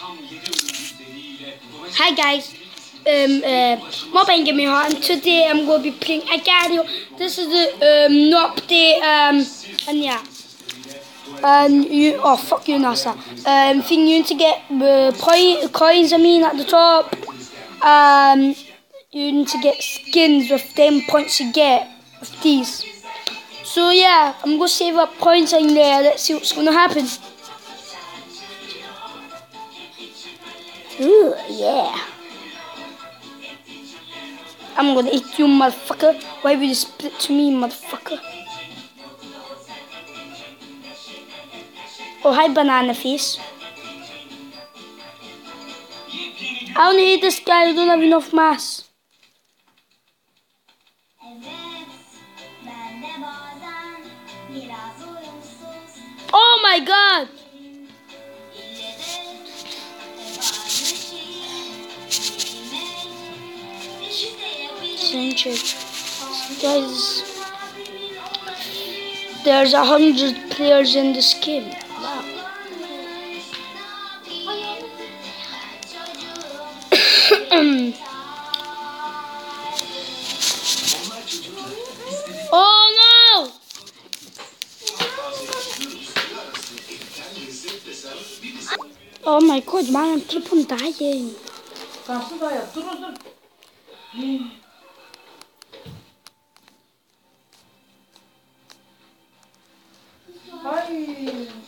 Hi guys, um, uh, Mobine Give Me Heart and today I'm going to be playing Agario. This is the um, new update um, and yeah. And you, oh fuck you NASA. Um, thing you need to get uh, point, coins I mean at the top. Um, you need to get skins with them points you get with these. So yeah, I'm going to save up points in there. Let's see what's going to happen. Ooh, yeah. I'm gonna eat you, motherfucker. Why would you split to me, motherfucker? Oh, hi, banana face. I only hate this guy. I don't have enough mass. Oh my god! Sanchez. Guys, there's a hundred players in this game. Wow. oh no! Oh my god, man, I keep on dying. Ay.